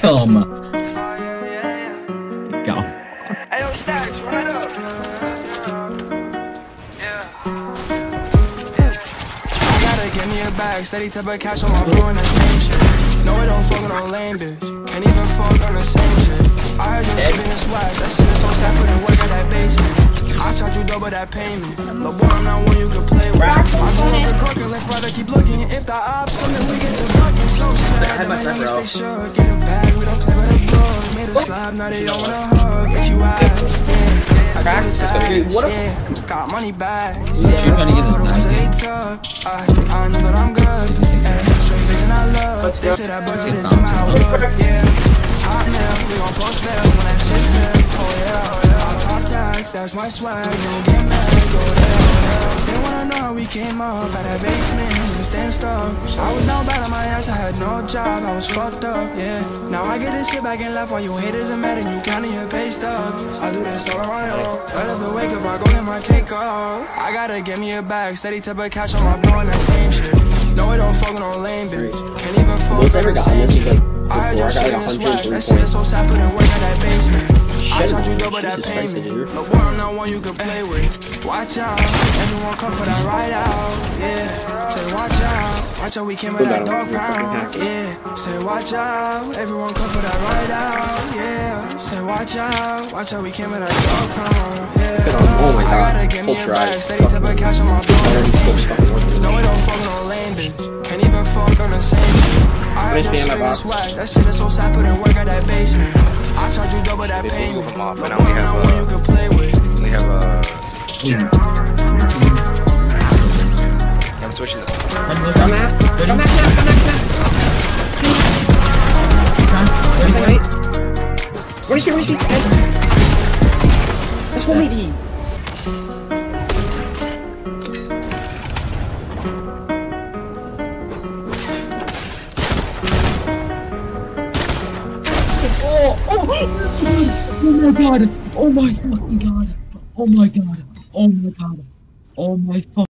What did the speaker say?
Come. Go. I steady of cash on my that same shit. No, it don't fuck on lame bitch. Can't even fuck on the same shit. Charge you double that payment. But boy, I'm not one you can play with. I go up the crook and let's rather keep looking. If the ops come, then we get to fucking so sad. had my Them friend, bro. they should get a bag, we don't play with the drugs. Made a slab, now they don't wanna hug. If you ask. I got Practice, the dude, what a- yeah. Got money bags, You're yeah. gonna get For a ones that bag. they took, I, I know that I'm good. Yeah. Straight vision, I love. They say that budget is in my outlook, yeah. That's my swag. Don't get mad, go there. They wanna know how we came up out that basement, this damn stuff. I was down bad on my ass, I had no job, I was fucked up, yeah. Now I get to sit back and laugh while you haters are mad and you counting your pay stubs. I do this all oh. my own. Right after wake up, I go get my cake off. I gotta get me a bag, steady type of cash on my and that same shit. No, it don't fuck with no lame bitch. Can't even fuck with the same shit. I heard your I shit got in like swag. 103 That shit is so sad, put in work at that basement. I told you double that payment. boy, I'm not one you can play with. Watch out, everyone come for that ride out. Yeah, say watch out. Watch out, we came with that dog pound. Yeah, say watch out. Everyone come for that ride out. Yeah, say watch out. Watch out, we came with that dog pound. Yeah, oh my I God. gotta get me a bag. try. Steady type of cash on my bro. Better than supposed to fucking work with No, it. it don't fuck on lane, bitch. Can't even fuck on the same shit. I heard Finish your me in my box. That shit is so sad, put in work at that basement. I charge you double that They both payment. move them off, and now we I'm have, not one uh, you can play with. We have uh, Wait. I'm switching this. Come at, come at, come at, come at. Wait, wait. Where's your, where's your, That's what we need. Oh my god! Oh my fucking god! Oh my god! Oh my god! Oh my fuck!